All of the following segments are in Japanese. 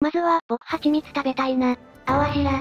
まずは、僕蜂蜜食べたいな。あわしら。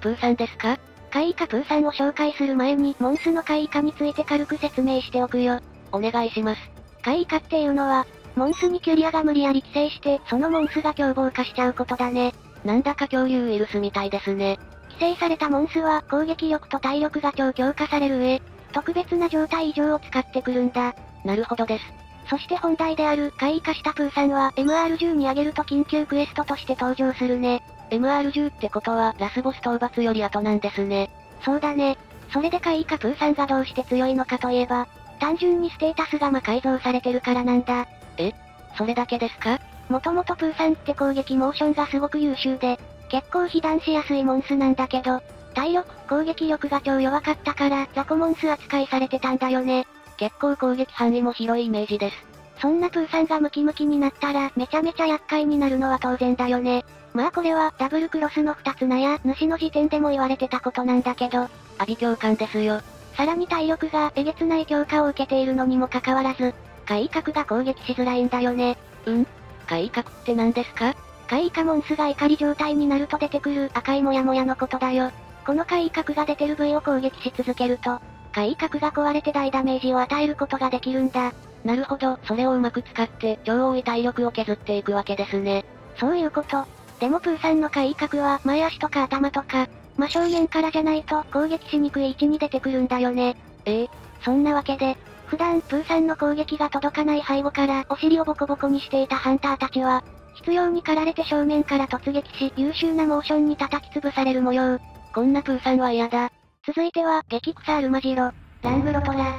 プーさんですか？カイカプーさんを紹介する前に、モンスのカイカについて軽く説明しておくよ。お願いします。カイカっていうのは、モンスにキュリアが無理やり寄生して、そのモンスが凶暴化しちゃうことだね。なんだか恐竜ウイルスみたいですね。寄生されたモンスは攻撃力と体力が超強化される上、特別な状態異常を使ってくるんだ。なるほどです。そして本題である怪異化したプーさんは MR10 に上げると緊急クエストとして登場するね。MR10 ってことはラスボス討伐より後なんですね。そうだね。それで怪異化プーさんがどうして強いのかといえば、単純にステータスが魔改造されてるからなんだ。え？それだけですか？もともとプーさんって攻撃モーションがすごく優秀で、結構被弾しやすいモンスなんだけど、体力、攻撃力が超弱かったから、ザコモンス扱いされてたんだよね。結構攻撃範囲も広いイメージです。そんなプーさんがムキムキになったら、めちゃめちゃ厄介になるのは当然だよね。まあこれは、ダブルクロスの二つ名や、主の時点でも言われてたことなんだけど、阿鼻共感ですよ。さらに体力がえげつない強化を受けているのにもかかわらず、怪異角が攻撃しづらいんだよね。うん？怪異角って何ですか？怪異化モンスが怒り状態になると出てくる赤いモヤモヤのことだよ。この怪異角が出てる部位を攻撃し続けると、怪異角が壊れて大ダメージを与えることができるんだ。なるほど、それをうまく使って、超多い体力を削っていくわけですね。そういうこと。でもプーさんの怪異角は前足とか頭とか、真正面からじゃないと攻撃しにくい位置に出てくるんだよね。え？えそんなわけで、普段プーさんの攻撃が届かない背後からお尻をボコボコにしていたハンターたちは、必要に駆られて正面から突撃し優秀なモーションに叩き潰される模様。こんなプーさんは嫌だ。続いては、激草アルマジロ、ラングロトラ。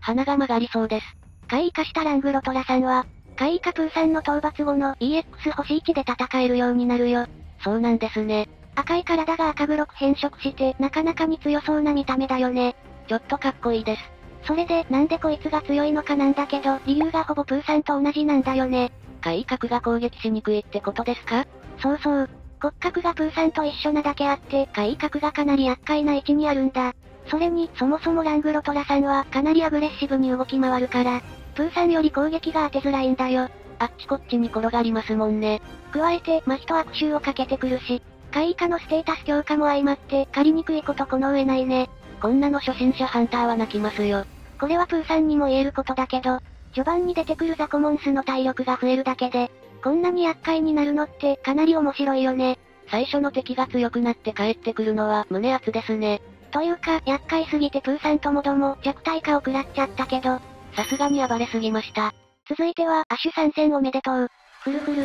鼻が曲がりそうです。怪異化したラングロトラさんは、怪異化プーさんの討伐後の EX 星1で戦えるようになるよ。そうなんですね。赤い体が赤黒く変色してなかなかに強そうな見た目だよね。ちょっとかっこいいです。それでなんでこいつが強いのかなんだけど理由がほぼプーさんと同じなんだよね。怪異角が攻撃しにくいってことですか？そうそう。骨格がプーさんと一緒なだけあって、怪異角がかなり厄介な位置にあるんだ。それに、そもそもラングロトラさんはかなりアグレッシブに動き回るから、プーさんより攻撃が当てづらいんだよ。あっちこっちに転がりますもんね。加えて、麻痺と悪臭をかけてくるし、怪異化のステータス強化も相まって、借りにくいことこの上ないね。こんなの初心者ハンターは泣きますよ。これはプーさんにも言えることだけど、序盤に出てくるザコモンスの体力が増えるだけで、こんなに厄介になるのってかなり面白いよね。最初の敵が強くなって帰ってくるのは胸熱ですね。というか、厄介すぎてプーさんともども弱体化を食らっちゃったけど、さすがに暴れすぎました。続いては、アシュ参戦おめでとう。フルフル。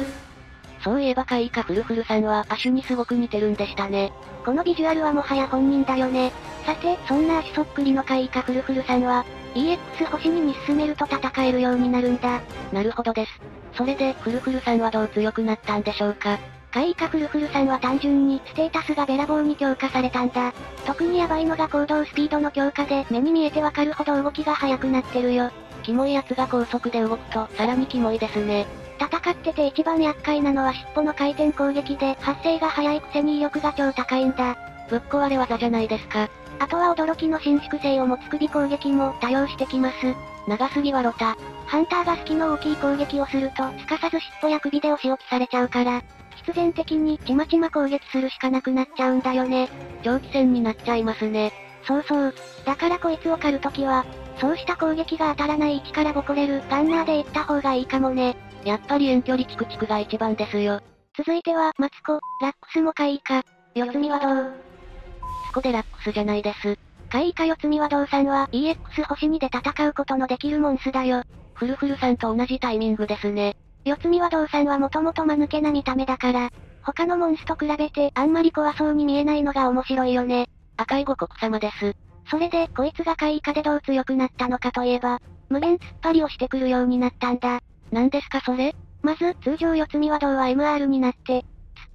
そういえばカイカフルフルさんはアシュにすごく似てるんでしたね。このビジュアルはもはや本人だよね。さて、そんなアシュそっくりのカイカフルフルさんは、EX 星2に進めると戦えるようになるんだ。なるほどです。それで、フルフルさんはどう強くなったんでしょうか？カイカフルフルさんは単純にステータスがべらぼうに強化されたんだ。特にヤバいのが行動スピードの強化で目に見えてわかるほど動きが速くなってるよ。キモいやつが高速で動くとさらにキモいですね。戦ってて一番厄介なのは尻尾の回転攻撃で発生が早いくせに威力が超高いんだ。ぶっ壊れ技じゃないですか。あとは驚きの伸縮性を持つ首攻撃も多用してきます。長すぎはロタ。ハンターが隙の大きい攻撃をすると、すかさず尻尾や首でお仕置きされちゃうから、必然的にちまちま攻撃するしかなくなっちゃうんだよね。長期戦になっちゃいますね。そうそう。だからこいつを狩るときは、そうした攻撃が当たらない位置からボコれるガンナーで行った方がいいかもね。やっぱり遠距離チクチクが一番ですよ。続いては、マツコ、ラックスも怪異か。四つみはどう？コデラックスじゃないです。怪異か四つみはさんは EX 星2で戦うことのできるモンスだよ。フルフルさんと同じタイミングですね。四つみはさんはもともと間抜けな見た目だから、他のモンスと比べてあんまり怖そうに見えないのが面白いよね。赤い五国様です。それで、こいつが怪異化でどう強くなったのかといえば、無限突っ張りをしてくるようになったんだ。何ですかそれ？まず、通常四つみは銅は MR になって、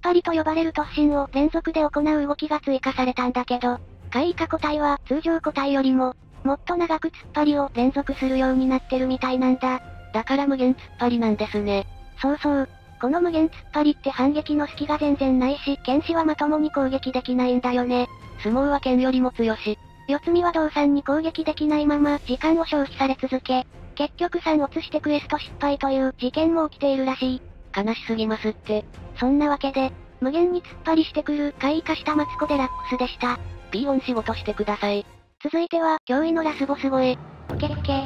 突っ張りと呼ばれる突進を連続で行う動きが追加されたんだけど、怪異化個体は通常個体よりも、もっと長く突っ張りを連続するようになってるみたいなんだ。だから無限突っ張りなんですね。そうそう。この無限突っ張りって反撃の隙が全然ないし、剣士はまともに攻撃できないんだよね。相撲は剣よりも強し。四つ身は動産に攻撃できないまま、時間を消費され続け、結局3落ちしてクエスト失敗という事件も起きているらしい。悲しすぎますって。そんなわけで、無限に突っ張りしてくる怪異化したマツコデラックスでした。ピーオン仕事してください。続いては、驚異のラスボス越え。プケプケ。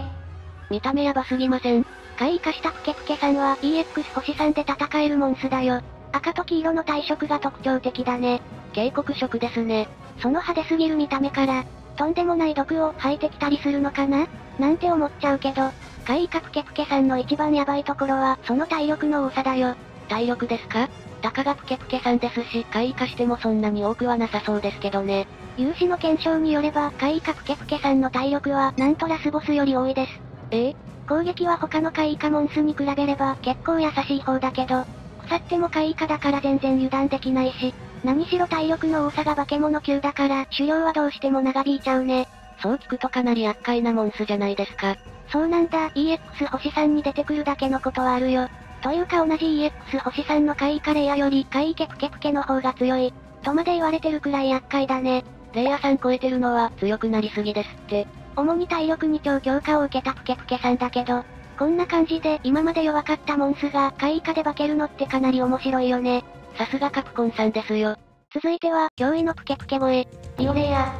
見た目やばすぎません。怪異化したプケプケさんは EX 星3で戦えるモンスだよ。赤と黄色の体色が特徴的だね。警告色ですね。その派手すぎる見た目から、とんでもない毒を吐いてきたりするのかな？なんて思っちゃうけど、怪異化プケプケさんの一番ヤバいところは、その体力の多さだよ。体力ですか？たかがプケプケさんですし、怪異化してもそんなに多くはなさそうですけどね。有志の検証によれば、怪異化プケプケさんの体力は、なんとラスボスより多いです。え？え攻撃は他の怪異化モンスに比べれば結構優しい方だけど、腐っても怪異化だから全然油断できないし、何しろ体力の多さが化け物級だから、狩猟はどうしても長引いちゃうね。そう聞くとかなり厄介なモンスじゃないですか。そうなんだ、EX 星3に出てくるだけのことはあるよ。というか同じ EX 星3の怪異化レイヤより怪異ケプケプケの方が強い。とまで言われてるくらい厄介だね。レイヤさん超えてるのは強くなりすぎですって。主に体力に超強化を受けたプケプケさんだけど、こんな感じで今まで弱かったモンスが怪異化で化けるのってかなり面白いよね。さすがカプコンさんですよ。続いては、驚異のプケプケ声。リオレア。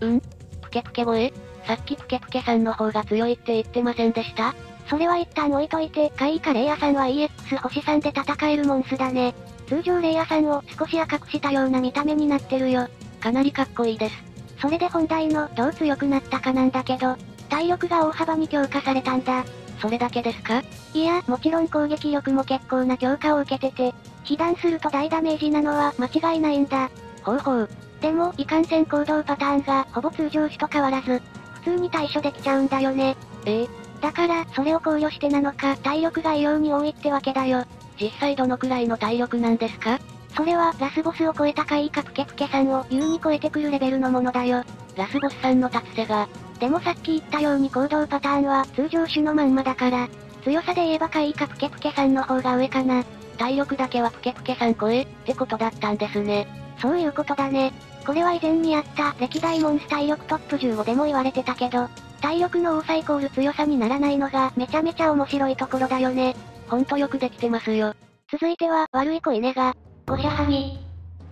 うん？プケプケ声さっきプケプケさんの方が強いって言ってませんでした？それは一旦置いといて、怪異化レイヤさんは EX 星3で戦えるモンスだね。通常レイヤーさんを少し赤くしたような見た目になってるよ。かなりかっこいいです。それで本題のどう強くなったかなんだけど、体力が大幅に強化されたんだ。それだけですか？いや、もちろん攻撃力も結構な強化を受けてて、被弾すると大ダメージなのは間違いないんだ。ほうほう。でも、いかんせん行動パターンがほぼ通常時と変わらず、通に対処できちゃうんだよね。え？えだから、それを考慮してなのか、体力が異様に多いってわけだよ。実際どのくらいの体力なんですか？それは、ラスボスを超えた怪異かプケプケさんを優に超えてくるレベルのものだよ。ラスボスさんの達成が、でもさっき言ったように行動パターンは通常種のまんまだから、強さで言えば怪異かプケプケさんの方が上かな。体力だけはプケプケさん超え、ってことだったんですね。そういうことだね。これは以前にあった歴代モンス体力トップ15でも言われてたけど、体力の多さイコール強さにならないのがめちゃめちゃ面白いところだよね。ほんとよくできてますよ。続いては、悪い子稲が、ゴシャハギ。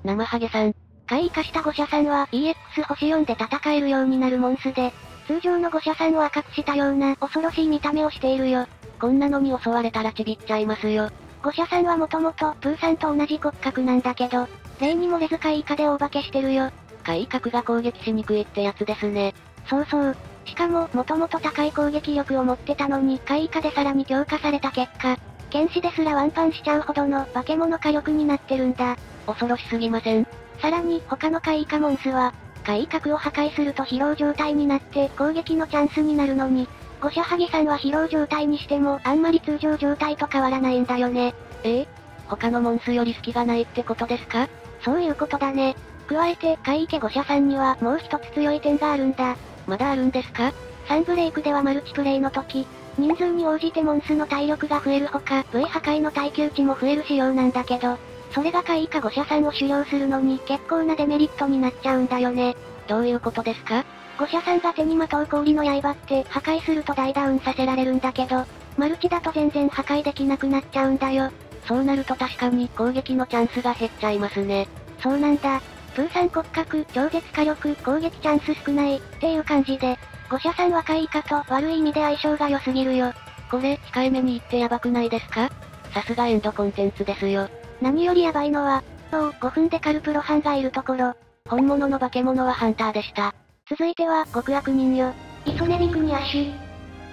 生ハゲさん。怪異化したゴシャさんは EX 星4で戦えるようになるモンスで、通常のゴシャさんを赤くしたような恐ろしい見た目をしているよ。こんなのに襲われたらちびっちゃいますよ。ゴシャさんはもともとプーさんと同じ骨格なんだけど、例に漏れず怪異化で大化けしてるよ。怪異角が攻撃しにくいってやつですね。そうそう。しかも、もともと高い攻撃力を持ってたのに、怪異化でさらに強化された結果、剣士ですらワンパンしちゃうほどの化け物火力になってるんだ。恐ろしすぎません？さらに、他の怪異化モンスは、怪異角を破壊すると疲労状態になって攻撃のチャンスになるのに、ゴシャハギさんは疲労状態にしてもあんまり通常状態と変わらないんだよね。ええ？他のモンスより隙がないってことですか？そういうことだね。加えて、怪異家ゴシャさんにはもう一つ強い点があるんだ。まだあるんですか？サンブレイクではマルチプレイの時、人数に応じてモンスの体力が増えるほか、V 破壊の耐久値も増える仕様なんだけど、それが怪異かゴシャさんを狩猟するのに結構なデメリットになっちゃうんだよね。どういうことですか？ゴシャさんが手にまとう氷の刃って破壊すると大ダウンさせられるんだけど、マルチだと全然破壊できなくなっちゃうんだよ。そうなると確かに攻撃のチャンスが減っちゃいますね。そうなんだ。プーさん骨格、超絶火力、攻撃チャンス少ない、っていう感じで、ゴシャさんは怪異かと悪い意味で相性が良すぎるよ。これ、控えめに言ってヤバくないですか？さすがエンドコンテンツですよ。何よりヤバいのは、そう、5分でカルプロ班がいるところ。本物の化け物はハンターでした。続いては、極悪人よ。磯根ミクニアシ。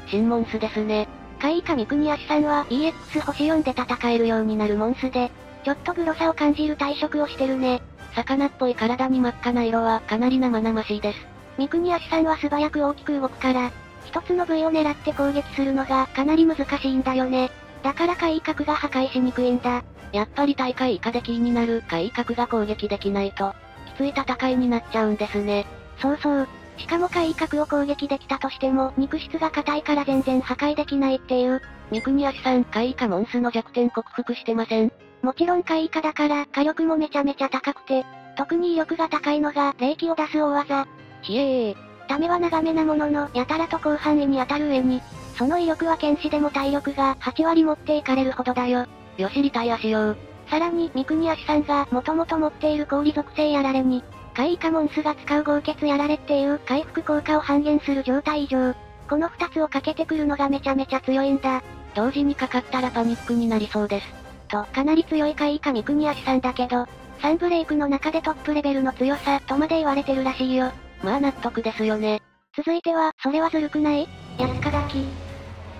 新モンスですね。怪異かミクニアシさんは EX 星4で戦えるようになるモンスで、ちょっとグロさを感じる体色をしてるね。魚っぽい体に真っ赤な色はかなり生々しいです。ミクニアシさんは素早く大きく動くから、一つの部位を狙って攻撃するのがかなり難しいんだよね。だから怪異角が破壊しにくいんだ。やっぱり大会以下でキーになる怪異角が攻撃できないと、きつい戦いになっちゃうんですね。そうそう。しかも怪異角を攻撃できたとしても、肉質が硬いから全然破壊できないっていう。ミクニアシさん、怪異化モンスの弱点克服してません。もちろん怪異化だから、火力もめちゃめちゃ高くて、特に威力が高いのが、霊気を出す大技。ひえー。ためは長めなものの、やたらと広範囲に当たる上に、その威力は剣士でも体力が8割持っていかれるほどだよ。よしリタイアしよう。さらに、三国足さんが元々持っている氷属性やられに、怪異カモンスが使う豪傑やられっていう回復効果を半減する状態以上、この二つをかけてくるのがめちゃめちゃ強いんだ。同時にかかったらパニックになりそうです。と、かなり強い怪異か三国足さんだけど、サンブレイクの中でトップレベルの強さとまで言われてるらしいよ。まあ納得ですよね。続いては、それはずるくない？安かだき。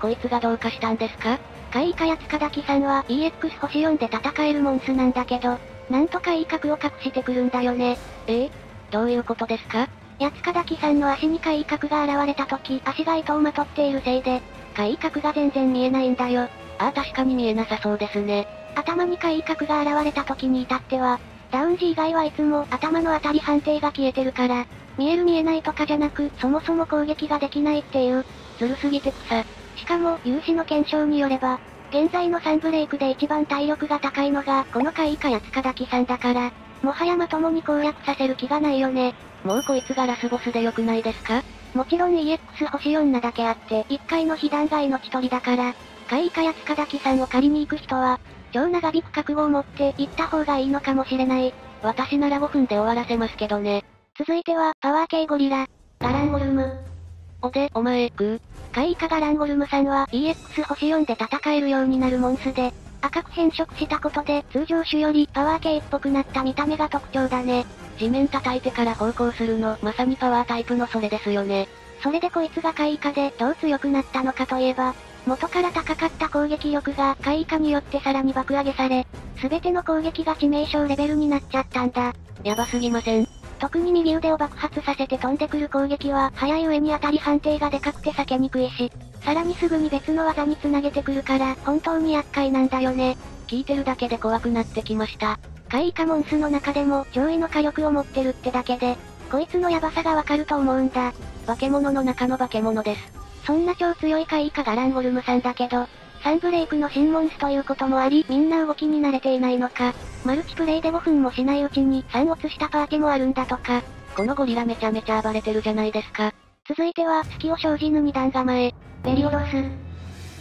こいつがどうかしたんですか？怪異かやつかだきさんは EX 星4で戦えるモンスなんだけど、なんとかいい角を隠してくるんだよね。え？えどういうことですか？やつかだきさんの足に怪異角が現れた時、足が糸をまとっているせいで、怪異角が全然見えないんだよ。ああ確かに見えなさそうですね。頭に怪異角が現れた時に至っては、ダウン時以外はいつも頭の当たり判定が消えてるから、見える見えないとかじゃなく、そもそも攻撃ができないっていう、ずるすぎて草。しかも、有志の検証によれば、現在のサンブレイクで一番体力が高いのが、この怪異かやつかだきさんだから、もはやまともに攻略させる気がないよね。もうこいつがラスボスで良くないですか？もちろん EX 星4なだけあって、一回の被弾が命取りだから、怪異かやつかだきさんを借りに行く人は、超長引く覚悟を持って行った方がいいのかもしれない。私なら5分で終わらせますけどね。続いては、パワー系ゴリラ、ガランゴルム。おで、お前、グー。怪異化ガランゴルムさんは EX 星4で戦えるようになるモンスで、赤く変色したことで通常種よりパワー系っぽくなった見た目が特徴だね。地面叩いてから方向するの、まさにパワータイプのそれですよね。それでこいつが怪異化でどう強くなったのかといえば、元から高かった攻撃力が怪異化によってさらに爆上げされ、すべての攻撃が致命傷レベルになっちゃったんだ。やばすぎません？特に右腕を爆発させて飛んでくる攻撃は速い上に当たり判定がでかくて避けにくいし、さらにすぐに別の技に繋げてくるから本当に厄介なんだよね。聞いてるだけで怖くなってきました。怪異カモンスの中でも上位の火力を持ってるってだけで、こいつのヤバさがわかると思うんだ。化け物の中の化け物です。そんな超強い怪異かガランゴルムさんだけど、サンブレイクの新モンスということもあり、みんな動きに慣れていないのか、マルチプレイで5分もしないうちに3落したパーティもあるんだとか。このゴリラめちゃめちゃ暴れてるじゃないですか。続いては、隙を生じぬ二段構え、ベリオロス。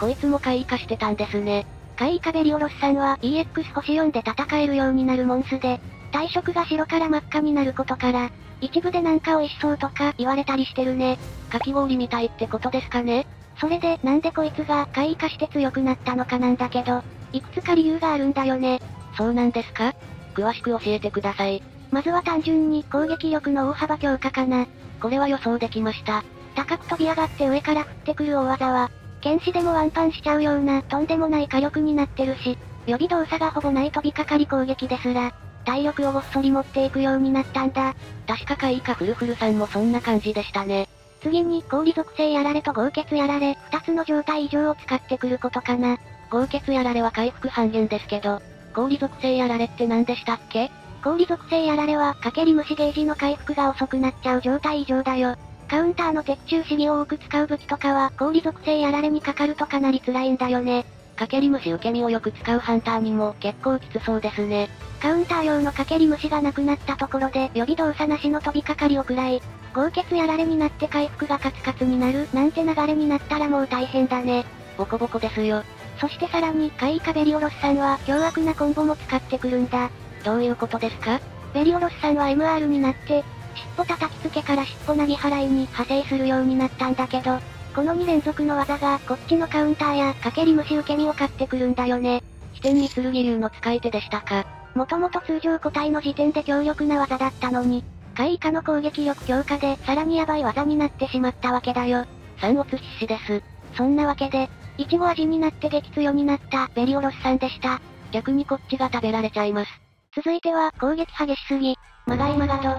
こいつも怪異化してたんですね。怪異化ベリオロスさんは EX 星4で戦えるようになるモンスで、体色が白から真っ赤になることから、一部でなんか美味しそうとか言われたりしてるね。かき氷みたいってことですかねそれで、なんでこいつが怪異化して強くなったのかなんだけど、いくつか理由があるんだよね。そうなんですか？詳しく教えてください。まずは単純に攻撃力の大幅強化かな。これは予想できました。高く飛び上がって上から降ってくる大技は、剣士でもワンパンしちゃうようなとんでもない火力になってるし、予備動作がほぼない飛びかかり攻撃ですら、体力をごっそり持っていくようになったんだ。確か怪異かフルフルさんもそんな感じでしたね。次に、氷属性やられと豪傑やられ、二つの状態以上を使ってくることかな。豪傑やられは回復半減ですけど、氷属性やられって何でしたっけ？氷属性やられは、かけり虫ゲージの回復が遅くなっちゃう状態異常だよ。カウンターの鉄柱試技を多く使う武器とかは、氷属性やられにかかるとかなり辛いんだよね。かけり虫受け身をよく使うハンターにも結構きつそうですね。カウンター用のかけり虫がなくなったところで予備動作なしの飛びかかりを食らい、豪傑やられになって回復がカツカツになるなんて流れになったらもう大変だね。ボコボコですよ。そしてさらに、怪異カベリオロスさんは凶悪なコンボも使ってくるんだ。どういうことですか？ベリオロスさんは MR になって、尻尾叩きつけから尻尾投げ払いに派生するようになったんだけど、この2連続の技がこっちのカウンターやかけり虫受け身を買ってくるんだよね。視点に剣流の使い手でしたか？もともと通常個体の時点で強力な技だったのに、怪異化の攻撃力強化でさらにヤバい技になってしまったわけだよ。三オツ必死です。そんなわけで、いちご味になって激強になったベリオロスさんでした。逆にこっちが食べられちゃいます。続いては攻撃激しすぎ、マガイマガド。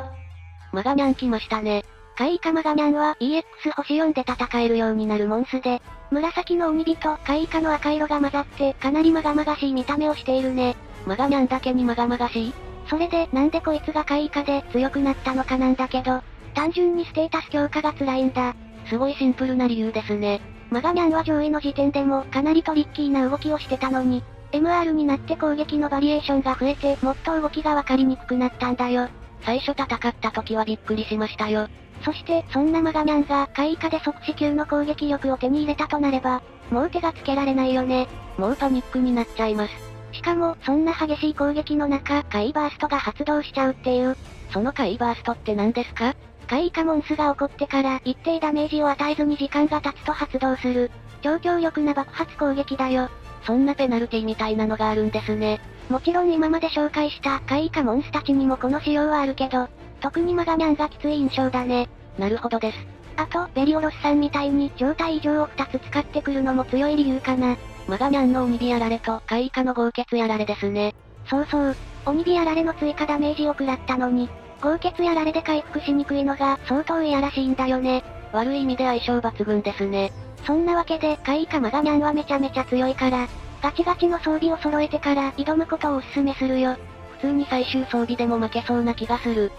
マガニャン来ましたね。怪異化マガニャンは EX 星4で戦えるようになるモンスで、紫の鬼火と怪異化の赤色が混ざってかなりまがまがしい見た目をしているね。マガニャンだけにまがまがしい？それで、なんでこいつが怪異化で強くなったのかなんだけど、単純にステータス強化が辛いんだ。すごいシンプルな理由ですね。マガニャンは上位の時点でもかなりトリッキーな動きをしてたのに、MR になって攻撃のバリエーションが増えてもっと動きがわかりにくくなったんだよ。最初戦った時はびっくりしましたよ。そして、そんなマガニャンが怪異化で即死級の攻撃力を手に入れたとなれば、もう手がつけられないよね。もうパニックになっちゃいます。しかも、そんな激しい攻撃の中、カイバーストが発動しちゃうっていう。そのカイバーストって何ですか？カイカモンスが起こってから一定ダメージを与えずに時間が経つと発動する。超強力な爆発攻撃だよ。そんなペナルティみたいなのがあるんですね。もちろん今まで紹介したカイカモンスたちにもこの仕様はあるけど、特にマガミャンがきつい印象だね。なるほどです。あと、ベリオロスさんみたいに状態異常を2つ使ってくるのも強い理由かな。マガミャンの鬼火やられと、カイカの豪傑やられですね。そうそう。鬼火やられの追加ダメージを食らったのに、豪傑やられで回復しにくいのが相当いやらしいんだよね。悪い意味で相性抜群ですね。そんなわけで、カイカマガミャンはめちゃめちゃ強いから、ガチガチの装備を揃えてから挑むことをお勧めするよ。普通に最終装備でも負けそうな気がする。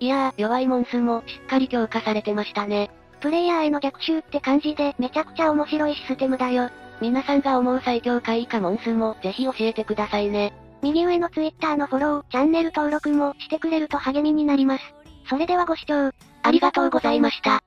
いやー、弱いモンスもしっかり強化されてましたね。プレイヤーへの逆襲って感じでめちゃくちゃ面白いシステムだよ。皆さんが思う最強回以下モンスもぜひ教えてくださいね。右上の Twitter のフォロー、チャンネル登録もしてくれると励みになります。それではご視聴、ありがとうございました。